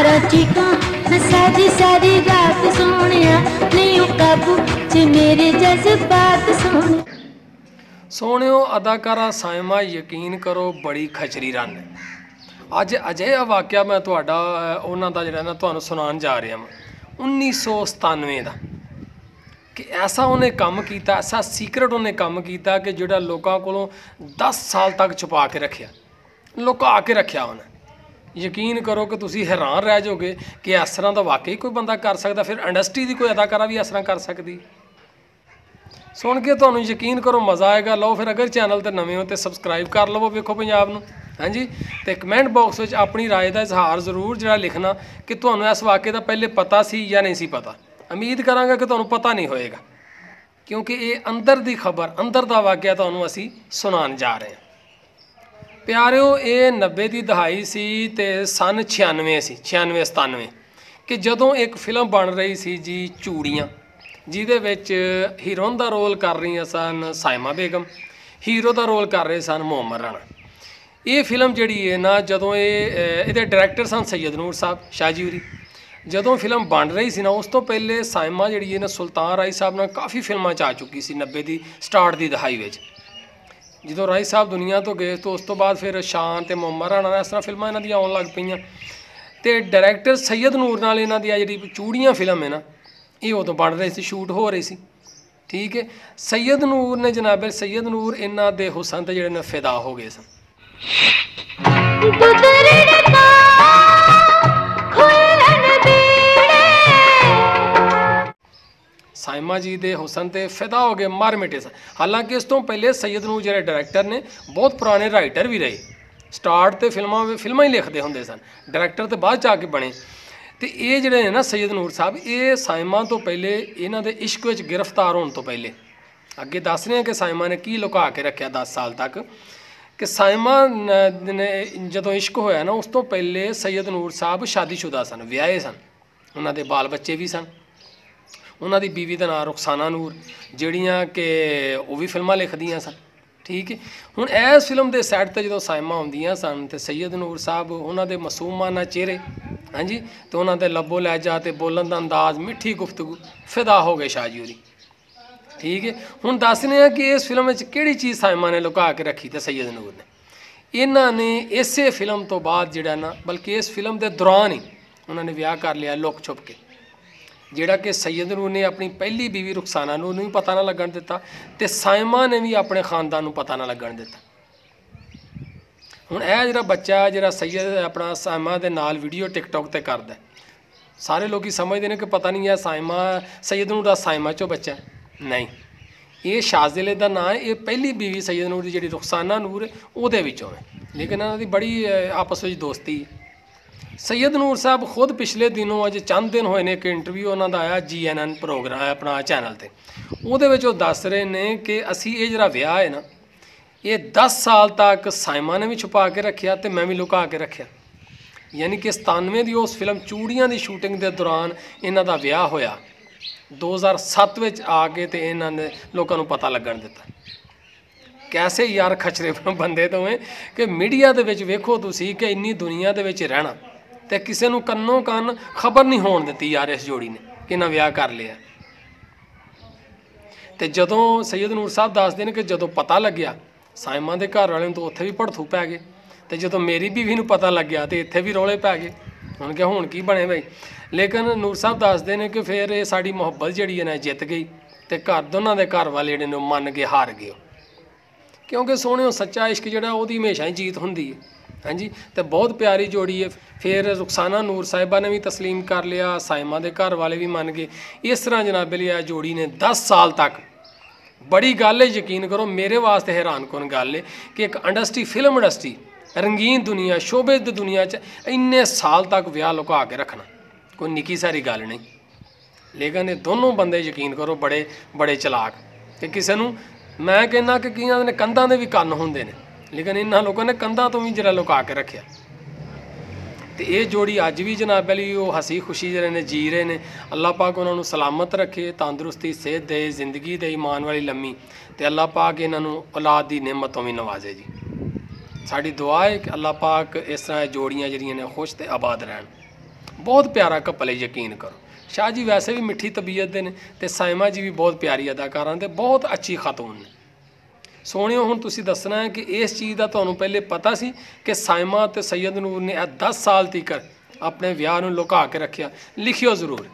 ਮਾਰਾਂ ਚੀਕਾਂ। ਮੈਂ ਸਾਰੀ ਸਾਰੀ ਰਾਤ ਸੋਹਣਿਆ। ਨਹੀਂ ਕਾਬੂ ਚ ਮੇਰੇ ਜਜ਼ਬਾਤ ਸੋਹਣਿਆ ਸੋਹਣਿਓ, ਅਦਾਕਾਰਾ ਸਾਇਮਾ, ਯਕੀਨ ਕਰੋ ਬੜੀ ਖਚਰੀ ਰਨ ਹੈ। ਅੱਜ ਅਜਿਹਾ ਵਾਕਿਆ ਮੈਂ ਤੁਹਾਡਾ ਉਹਨਾਂ ਦਾ ਜਿਹੜਾ ਨਾ ਤੁਹਾਨੂੰ ਸੁਣਾਉਣ ਜਾ ਰਿਹਾ ਹਾਂ 1997 ਦਾ। ਕਿ ਐਸਾ ਉਹਨੇ ਕੰਮ ਕੀਤਾ, ਐਸਾ ਸੀਕ੍ਰੇਟ ਉਹਨੇ ਕੰਮ ਕੀਤਾ ਕਿ ਜਿਹੜਾ ਲੋਕਾਂ ਕੋਲੋਂ 10 ਸਾਲ ਤੱਕ ਛੁਪਾ ਕੇ ਰੱਖਿਆ। ਲੁਕਾ ਕੇ ਰੱਖਿਆ ਉਹਨੇ। ਯਕੀਨ ਕਰੋ ਕਿ ਤੁਸੀਂ ਹੈਰਾਨ ਰਹਿ ਜਾਓਗੇ ਕਿ ਇਸ ਤਰ੍ਹਾਂ ਦਾ ਵਾਕਈ ਕੋਈ ਬੰਦਾ ਕਰ ਸਕਦਾ ਫਿਰ ਇੰਡਸਟਰੀ ਦੀ ਕੋਈ ਅਦਾਕਾਰਾ ਵੀ ਇਸ ਤਰ੍ਹਾਂ ਕਰ ਸਕਦੀ ਸੁਣ ਕੇ ਤੁਹਾਨੂੰ ਯਕੀਨ ਕਰੋ ਮਜ਼ਾ ਆਏਗਾ ਲਓ ਫਿਰ ਅਗਰ ਚੈਨਲ ਤੇ ਨਵੇਂ ਹੋ ਤੇ ਸਬਸਕ੍ਰਾਈਬ ਕਰ ਲਵੋ ਵੇਖੋ ਪੰਜਾਬ ਨੂੰ ਹਾਂਜੀ ਤੇ ਕਮੈਂਟ ਬਾਕਸ ਵਿੱਚ ਆਪਣੀ رائے ਦਾ ਇਜ਼ਹਾਰ ਜ਼ਰੂਰ ਜਿਹੜਾ ਲਿਖਣਾ ਕਿ ਤੁਹਾਨੂੰ ਇਸ ਵਾਕਿਏ ਦਾ ਪਹਿਲੇ ਪਤਾ ਸੀ ਜਾਂ ਨਹੀਂ ਸੀ ਪਤਾ ਉਮੀਦ ਕਰਾਂਗਾ ਕਿ ਤੁਹਾਨੂੰ ਪਤਾ ਨਹੀਂ ਹੋਏਗਾ ਕਿਉਂਕਿ ਇਹ ਅੰਦਰ ਦੀ ਖਬਰ ਅੰਦਰ ਦਾ ਵਾਕਿਆ ਤੁਹਾਨੂੰ ਅਸੀਂ ਸੁਣਾਉਣ ਜਾ ਰਹੇ ਹਾਂ ਪਿਆਰਿਓ, ਇਹ 90 ਦੀ ਦਹਾਈ ਸੀ ਤੇ ਸਨ 96 ਸੀ 96 97 ਕਿ ਜਦੋਂ ਇੱਕ ਫਿਲਮ ਬਣ ਰਹੀ ਸੀ ਜੀ ਚੂੜੀਆਂ, ਜਿਹਦੇ ਵਿੱਚ ਹੀਰੋਨ ਦਾ ਰੋਲ ਕਰ ਰਹੀਆਂ ਸਨ ਸਾਇਮਾ ਬੇਗਮ, ਹੀਰੋ ਦਾ ਰੋਲ ਕਰ ਰਹੇ ਸਨ ਮੁਹੰਮਦ ਰਾਣਾ। ਇਹ ਫਿਲਮ ਜਿਹੜੀ ਹੈ ਨਾ, ਜਦੋਂ ਇਹ ਇਹਦੇ ਡਾਇਰੈਕਟਰ ਸਨ ਸੈਯਦ ਨੂਰ ਸਾਹਿਬ ਸ਼ਾਹਜੀਵਰੀ ਜਦੋਂ ਫਿਲਮ ਬਣ ਰਹੀ ਸੀ ਨਾ, ਉਸ ਤੋਂ ਪਹਿਲੇ ਸਾਇਮਾ ਜਿਹੜੀ ਹੈ ਨਾ, ਸੁਲਤਾਨ ਰਾਈ ਸਾਹਿਬ ਨਾਲ ਕਾਫੀ ਫਿਲਮਾਂ ਚ ਆ ਚੁੱਕੀ ਸੀ 90 ਦੀ ਸਟਾਰਟ ਦੀ ਦਹਾਈ ਵਿੱਚ। ਜਦੋਂ ਰਾਈ ਸਾਹਿਬ ਦੁਨੀਆ ਤੋਂ ਗਏ ਤਾਂ ਉਸ ਤੋਂ ਬਾਅਦ ਫਿਰ ਸ਼ਾਨ ਤੇ ਮੁਹੰਮਦ ਰਾਣਾ ਇਸ ਤਰ੍ਹਾਂ ਫਿਲਮਾਂ ਇਹਨਾਂ ਦੀਆਂ ਆਉਣ ਲੱਗ ਪਈਆਂ। ਤੇ ਡਾਇਰੈਕਟਰ ਸੈਯਦ ਨੂਰ ਨਾਲ ਇਹਨਾਂ ਦੀ ਆ ਜਿਹੜੀ ਚੂੜੀਆਂ ਫਿਲਮ ਹੈ ਨਾ, ਇਹ ਉਦੋਂ ਬਣ ਰਹੀ ਸੀ, ਸ਼ੂਟ ਹੋ ਰਹੀ ਸੀ। ਠੀਕ ਹੈ, ਸੈਯਦ ਨੂਰ ਨੇ ਜਨਾਬੇ, ਸੈਯਦ ਨੂਰ ਇਹਨਾਂ ਦੇ ਹੁਸਨ ਤੇ ਜਿਹੜੇ ਨੇ ਫਿਦਾ ਹੋ ਗਏ ਸਨ। ਸਾਇਮਾ ਜੀ ਦੇ ਹੁਸਨ ਤੇ ਫਿਦਾ ਹੋ ਗਏ ਮਰ ਮਿਟੇ ਸਨ ਹਾਲਾਂਕਿ ਇਸ ਤੋਂ ਪਹਿਲੇ ਸੈਯਦ ਨੂਰ ਜਿਹੜੇ ਡਾਇਰੈਕਟਰ ਨੇ, ਬਹੁਤ ਪੁਰਾਣੇ ਰਾਈਟਰ ਵੀ ਰਹੇ। ਸਟਾਰਟ ਤੇ ਫਿਲਮਾਂ ਵਿੱਚ ਫਿਲਮਾਂ ਹੀ ਲਿਖਦੇ ਹੁੰਦੇ ਸਨ। ਡਾਇਰੈਕਟਰ ਤੇ ਬਾਅਦ ਚ ਆ ਕੇ ਬਣੇ। ਤੇ ਇਹ ਜਿਹੜੇ ਨੇ ਨਾ ਸੈਯਦ ਨੂਰ ਸਾਹਿਬ, ਇਹ ਸਾਇਮਾ ਤੋਂ ਪਹਿਲੇ ਇਹਨਾਂ ਦੇ ਇਸ਼ਕ ਵਿੱਚ ਗ੍ਰਿਫਤਾਰ ਹੋਣ ਤੋਂ ਪਹਿਲੇ। ਅੱਗੇ ਦੱਸ ਰਹੇ ਹਾਂ ਕਿ ਸਾਇਮਾ ਨੇ ਕੀ ਲੁਕਾ ਕੇ ਰੱਖਿਆ 10 ਸਾਲ ਤੱਕ। ਕਿ ਸਾਇਮਾ ਨੇ ਜਦੋਂ ਇਸ਼ਕ ਹੋਇਆ ਨਾ, ਉਸ ਤੋਂ ਪਹਿਲੇ ਸੈਯਦ ਨੂਰ ਸਾਹਿਬ ਸ਼ਾਦੀशुदा ਸਨ, ਵਿਆਹੇ ਸਨ। ਉਹਨਾਂ ਦੇ ਬਾਲ ਬੱਚੇ ਵੀ ਸਨ। ਉਹਨਾਂ ਦੀ ਬੀਵੀ ਦਾ ਨਾਮ ਰੁਖਸਾਨਾ ਨੂਰ, ਜਿਹੜੀਆਂ ਕਿ ਉਹ ਵੀ ਫਿਲਮਾਂ ਲਿਖਦੀਆਂ ਸਨ, ਠੀਕ ਹੈ? ਹੁਣ ਇਸ ਫਿਲਮ ਦੇ ਸੈੱਟ ਤੇ ਜਦੋਂ ਸਾਇਮਾ ਆਉਂਦੀਆਂ ਸਨ ਤੇ ਸੈਯਦ ਨੂਰ ਸਾਹਿਬ ਉਹਨਾਂ ਦੇ ਮਾਸੂਮਾਨਾ ਚਿਹਰੇ, ਹਾਂਜੀ? ਤੇ ਉਹਨਾਂ ਦੇ ਲੱਬੋ ਲਹਿਜਾ ਤੇ ਬੋਲਣ ਦਾ ਅੰਦਾਜ਼, ਮਿੱਠੀ ਗੁਫ਼ਤਗੂ, ਫਿਦਾ ਹੋ ਗਏ ਸ਼ਾਹਜੂਰੀ ਠੀਕ ਹੈ? ਹੁਣ ਦੱਸਨੇ ਆ ਕਿ ਇਸ ਫਿਲਮ ਵਿੱਚ ਕਿਹੜੀ ਚੀਜ਼ ਸਾਇਮਾ ਨੇ ਲੁਕਾ ਕੇ ਰੱਖੀ ਤੇ ਸੈਯਦ ਨੂਰ ਨੇ। ਇਹਨਾਂ ਨੇ ਇਸੇ ਫਿਲਮ ਤੋਂ ਬਾਅਦ ਜਿਹੜਾ ਨਾ, ਬਲਕਿ ਇਸ ਫਿਲਮ ਦੇ ਦੌਰਾਨ ਹੀ ਉਹਨਾਂ ਨੇ ਵਿਆਹ ਕਰ ਲਿਆ ਲੁੱਕ ਛੁਪ ਕੇ। ਜਿਹੜਾ ਕਿ ਸੈਯਦ ਨੂਰ ਨੇ ਆਪਣੀ ਪਹਿਲੀ ਬੀਵੀ ਰੁਖਸਾਨਾ ਨੂੰ ਵੀ ਪਤਾ ਨਾ ਲੱਗਣ ਦਿੱਤਾ ਤੇ ਸਾਇਮਾ ਨੇ ਵੀ ਆਪਣੇ ਖਾਨਦਾਨ ਨੂੰ ਪਤਾ ਨਾ ਲੱਗਣ ਦਿੱਤਾ। ਹੁਣ ਇਹ ਜਿਹੜਾ ਬੱਚਾ ਜਿਹੜਾ ਸੈਯਦ ਆਪਣਾ ਸਾਇਮਾ ਦੇ ਨਾਲ ਵੀਡੀਓ ਟਿਕਟੌਕ ਤੇ ਕਰਦਾ ਸਾਰੇ ਲੋਕੀ ਸਮਝਦੇ ਨੇ ਕਿ ਪਤਾ ਨਹੀਂ ਇਹ ਸਾਇਮਾ, ਸੈਯਦ ਨੂਰ ਦਾ ਸਾਇਮਾ ਚੋਂ ਬੱਚਾ ਨਹੀਂ, ਇਹ ਸ਼ਾਜ਼ਿਲੇ ਦਾ ਨਾਂ ਇਹ ਪਹਿਲੀ ਬੀਵੀ ਸੈਯਦ ਨੂਰ ਦੀ ਜਿਹੜੀ ਰੁਖਸਾਨਾ ਨੂਰ ਉਹਦੇ ਵਿੱਚੋਂ ਹੈ। ਲੇਕਿਨ ਇਹਨਾਂ ਦੀ ਬੜੀ ਆਪਸ ਵਿੱਚ ਦੋਸਤੀ ਹੈ। ਸੈਯਦ ਨੂਰ ਸਾਹਿਬ ਖੁਦ ਪਿਛਲੇ ਦਿਨੋਂ ਅੱਜ ਚੰਦ ਦਿਨ ਹੋਏ ਨੇ ਇੱਕ ਇੰਟਰਵਿਊ ਉਹਨਾਂ ਦਾ ਆਇਆ ਜੀਐਨਐਨ ਪ੍ਰੋਗਰਾਮ ਆਪਣਾ ਚੈਨਲ ਤੇ। ਉਹਦੇ ਵਿੱਚ ਉਹ ਦੱਸ ਰਹੇ ਨੇ ਕਿ ਅਸੀਂ ਇਹ ਜਿਹੜਾ ਵਿਆਹ ਹੈ ਨਾ, ਇਹ 10 ਸਾਲ ਤੱਕ ਸਾਇਮਾ ਨੇ ਵੀ ਛੁਪਾ ਕੇ ਰੱਖਿਆ ਤੇ ਮੈਂ ਵੀ ਲੁਕਾ ਕੇ ਰੱਖਿਆ। ਯਾਨੀ ਕਿ 97 ਦੀ ਉਸ ਫਿਲਮ ਚੂੜੀਆਂ ਦੀ ਸ਼ੂਟਿੰਗ ਦੇ ਦੌਰਾਨ ਇਹਨਾਂ ਦਾ ਵਿਆਹ ਹੋਇਆ। 2007 ਵਿੱਚ ਆ ਕੇ ਤੇ ਇਹਨਾਂ ਨੇ ਲੋਕਾਂ ਨੂੰ ਪਤਾ ਲੱਗਣ ਦਿੱਤਾ। ਕੈਸੇ ਯਾਰ ਖਚਰੇ ਬੰਦੇ ਤੋਂ ਹੈ ਕਿ ਮੀਡੀਆ ਦੇ ਵਿੱਚ ਵੇਖੋ ਤੁਸੀਂ ਕਿ ਇੰਨੀ ਦੁਨੀਆ ਦੇ ਵਿੱਚ ਰਹਿਣਾ। ਤੇ ਕਿਸੇ ਨੂੰ ਕੰਨੋਂ ਕੰਨ ਖਬਰ ਨਹੀਂ ਹੋਣ ਦਿੱਤੀ ਯਾਰ ਇਸ ਜੋੜੀ ਨੇ ਕਿ ਇਹਨਾਂ ਵਿਆਹ ਕਰ ਲਿਆ। ਤੇ ਜਦੋਂ ਸੈਯਦ ਨੂਰ ਸਾਹਿਬ ਦੱਸਦੇ ਨੇ ਕਿ ਜਦੋਂ ਪਤਾ ਲੱਗਿਆ, ਸਾਇਮਾ ਦੇ ਘਰ ਵਾਲਿਆਂ ਨੂੰ ਤਾਂ ਉੱਥੇ ਵੀ ਭੜਥੂ ਪੈ ਗਏ। ਤੇ ਜਦੋਂ ਮੇਰੀ ਬੀਵੀ ਨੂੰ ਪਤਾ ਲੱਗਿਆ ਤੇ ਇੱਥੇ ਵੀ ਰੌਲੇ ਪੈ ਗਏ। ਹੁਣ ਕਿ ਹੁਣ ਕੀ ਬਣੇ ਬਈ? ਲੇਕਿਨ ਨੂਰ ਸਾਹਿਬ ਦੱਸਦੇ ਨੇ ਕਿ ਫਿਰ ਇਹ ਸਾਡੀ ਮੁਹੱਬਤ ਜਿਹੜੀ ਹੈ ਨਾ ਜਿੱਤ ਗਈ ਤੇ ਘਰ ਦੋਨਾਂ ਦੇ ਘਰ ਵਾਲੇ ਜਿਹੜੇ ਨੇ ਉਹ ਮੰਨ ਕੇ ਹਾਰ ਗਏ ਕਿਉਂਕਿ ਸੋਹਣਿਓ ਸੱਚਾ ਇਸ਼ਕ ਜਿਹੜਾ, ਉਹਦੀ ਹਮੇਸ਼ਾ ਹੀ ਜੀਤ ਹੁੰਦੀ ਹੈ। ਹਾਂਜੀ, ਤੇ ਬਹੁਤ ਪਿਆਰੀ ਜੋੜੀ ਹੈ। ਫਿਰ ਰੁਖਸਾਨਾ ਨੂਰ ਸਾਹਿਬਾ ਨੇ ਵੀ ਤਸਲੀਮ ਕਰ ਲਿਆ, ਸਾਇਮਾ ਦੇ ਘਰ ਵਾਲੇ ਵੀ ਮੰਨ ਗਏ। ਇਸ ਤਰ੍ਹਾਂ ਜਨਾਬ ਲਈ ਆ ਜੋੜੀ ਨੇ 10 ਸਾਲ ਤੱਕ ਬੜੀ ਗੱਲ ਹੈ, ਯਕੀਨ ਕਰੋ, ਮੇਰੇ ਵਾਸਤੇ ਹੈਰਾਨ ਕਰਨ ਗੱਲ ਹੈ ਕਿ ਇੱਕ ਇੰਡਸਟਰੀ ਫਿਲਮ ਇੰਡਸਟਰੀ ਰੰਗੀਨ ਦੁਨੀਆ ਸ਼ੋਭੇ ਦੀ ਦੁਨੀਆ 'ਚ ਇੰਨੇ ਸਾਲ ਤੱਕ ਵਿਆਹ ਲੁਕਾ ਕੇ ਰੱਖਣਾ। ਕੋਈ ਨਿੱਕੀ ਸਾਰੀ ਗੱਲ ਨਹੀਂ। ਲੇਕਿਨ ਇਹ ਦੋਨੋਂ ਬੰਦੇ ਯਕੀਨ ਕਰੋ, ਬੜੇ ਬੜੇ ਚਲਾਕ। ਕਿ ਕਿਸੇ ਨੂੰ ਮੈਂ ਕਹਿੰਦਾ ਕਿ ਕਈਆਂ ਦੇ ਕੰਧਾਂ ਦੇ ਵੀ ਕੰਨ ਹੁੰਦੇ ਨੇ। ਲੇਕਿਨ ਇਹਨਾਂ ਲੋਕਾਂ ਨੇ ਕੰਧਾਂ ਤੋਂ ਵੀ ਜਿਹੜਾ ਲੁਕਾ ਕੇ ਰੱਖਿਆ। ਤੇ ਇਹ ਜੋੜੀ ਅੱਜ ਵੀ ਜਨਾਬ ਅਲੀ, ਉਹ ਹਸੀ ਖੁਸ਼ੀ ਜਿਹੜੇ ਨੇ ਜੀ ਰਹੇ ਨੇ। ਅੱਲਾਹ ਪਾਕ ਉਹਨਾਂ ਨੂੰ ਸਲਾਮਤ ਰੱਖੇ, ਤੰਦਰੁਸਤੀ, ਸਿਹਤ ਦੇ ਜ਼ਿੰਦਗੀ ਦੇ ਇਮਾਨ ਵਾਲੀ ਲੰਮੀ। ਤੇ ਅੱਲਾਹ ਪਾਕ ਇਹਨਾਂ ਨੂੰ ਔਲਾਦ ਦੀ ਨਿਮਤੋਂ ਵੀ ਨਵਾਜ਼ੇ ਜੀ। ਸਾਡੀ ਦੁਆ ਹੈ ਕਿ ਅੱਲਾਹ ਪਾਕ ਇਸ ਤਰ੍ਹਾਂ ਇਹ ਜੋੜੀਆਂ ਜਿਹੜੀਆਂ ਨੇ, ਖੁਸ਼ ਤੇ ਆਬਾਦ ਰਹਿਣ। ਬਹੁਤ ਪਿਆਰਾ ਕਪਲ ਹੈ, ਯਕੀਨ ਕਰੋ। ਸ਼ਾਹ ਜੀ ਵੈਸੇ ਵੀ ਮਿੱਠੀ ਤਬੀਅਤ ਦੇ ਨੇ ਤੇ ਸਾਇਮਾ ਜੀ ਵੀ ਬਹੁਤ ਪਿਆਰੀ ਅਦਾਕਾਰਾਂ ਤੇ ਬਹੁਤ ਅੱਛੀ ਖਾਤੂਨ ਨੇ। ਸੋਹਣਿਓ, ਹੁਣ ਤੁਸੀਂ ਦੱਸਣਾ ਹੈ ਕਿ ਇਸ ਚੀਜ਼ ਦਾ ਤੁਹਾਨੂੰ ਪਹਿਲੇ ਪਤਾ ਸੀ ਕਿ ਸਾਇਮਾ ਤੇ ਸੈਯਦ ਨੂਰ ਨੇ ਇਹ 10 ਸਾਲ ਤੀਕਰ ਆਪਣੇ ਵਿਆਹ ਨੂੰ ਲੁਕਾ ਕੇ ਰੱਖਿਆ। ਲਿਖਿਓ ਜ਼ਰੂਰ।